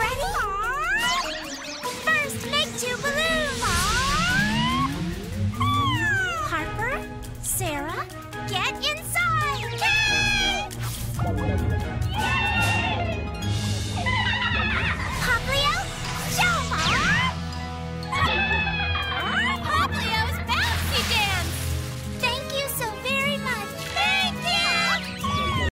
ready? First, make two balloons. Harper, Sarah,